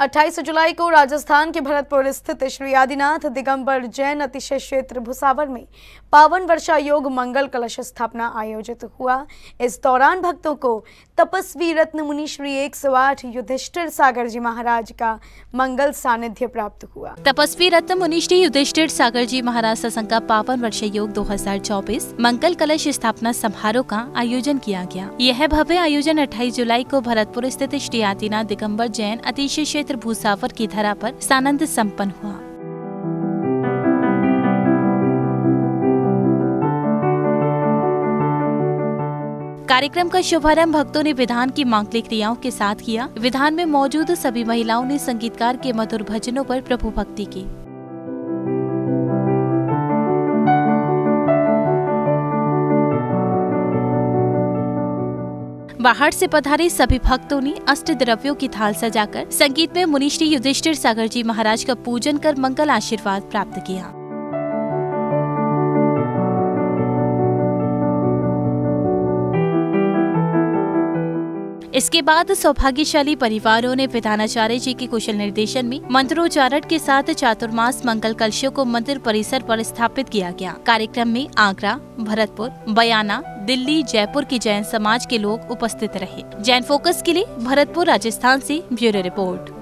28 जुलाई को राजस्थान के भरतपुर स्थित श्री आदिनाथ दिगंबर जैन अतिशय क्षेत्र भुसावर में पावन वर्षा योग मंगल कलश स्थापना आयोजित हुआ। इस दौरान भक्तों को तपस्वी रत्न मुनि श्री एक सौ आठ युधिष्ठिर सागर जी महाराज का मंगल सानिध्य प्राप्त हुआ। तपस्वी रत्न मुनि श्री युधिष्ठिर सागर जी महाराज सत्संग का पावन वर्ष योग 2024 मंगल कलश स्थापना समारोह का आयोजन किया गया। यह भव्य आयोजन 28 जुलाई को भरतपुर स्थित श्री आदिनाथ दिगम्बर जैन अतिशय क्षेत्र भूसावर की धरा पर सानंद संपन्न हुआ। कार्यक्रम का शुभारंभ भक्तों ने विधान की मांगलिक क्रियाओं के साथ किया। विधान में मौजूद सभी महिलाओं ने संगीतकार के मधुर भजनों पर प्रभु भक्ति की। बाहर से पधारे सभी भक्तों ने अष्ट द्रव्यों की थाल सजाकर संगीत में मुनिश्री युधिष्ठिर सागर जी महाराज का पूजन कर मंगल आशीर्वाद प्राप्त किया। इसके बाद सौभाग्यशाली परिवारों ने विधानाचार्य जी के कुशल निर्देशन में मंत्रोच्चारण के साथ चातुर्मास मंगल कलशों को मंदिर परिसर पर स्थापित किया गया। कार्यक्रम में आगरा, भरतपुर, बयाना, दिल्ली, जयपुर की जैन समाज के लोग उपस्थित रहे। जैन फोकस के लिए भरतपुर राजस्थान ऐसी ब्यूरो रिपोर्ट।